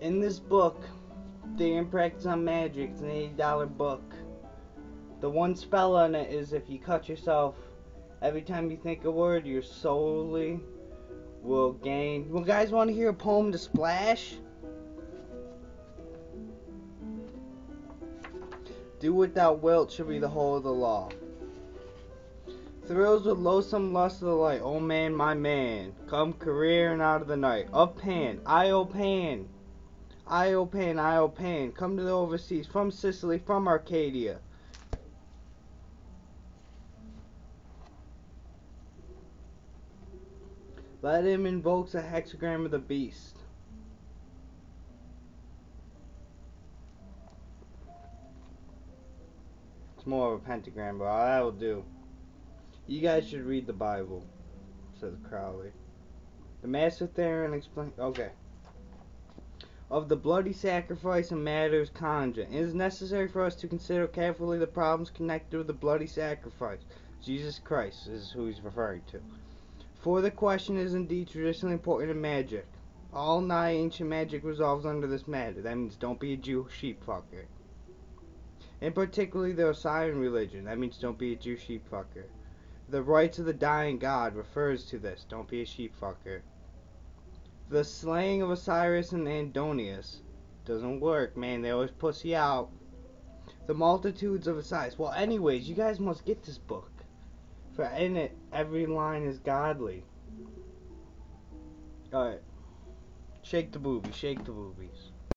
in this book, Theory and Practice on Magic, it's an $80 book. The one spell on it is if you cut yourself, every time you think a word, your solely will gain. Well, guys, want to hear a poem to splash? Do without wilt should be the whole of the law. Thrills with loathsome lust of the light. Oh man, my man, come careering out of the night. Of Pan, Pan, Io Pan, Io Pan, come to the overseas from Sicily, from Arcadia. Let him invoke the hexagram of the beast. It's more of a pentagram, but that will do. You guys should read the Bible, says Crowley. The Master Therion explains. Okay. Of the bloody sacrifice and matters conjure, it is necessary for us to consider carefully the problems connected with the bloody sacrifice. Jesus Christ is who he's referring to. For the question is indeed traditionally important in magic. All nigh ancient magic resolves under this matter. That means don't be a Jew sheep fucker. And particularly the Osirian religion. That means don't be a Jew sheep fucker. The rites of the dying god refers to this. Don't be a sheep fucker. The slaying of Osiris and Adonis. doesn't work, man. They always pussy out. The multitudes of Osiris. Well, anyways, you guys must get this book. For in it, every line is godly. Alright. Shake the boobies, shake the boobies.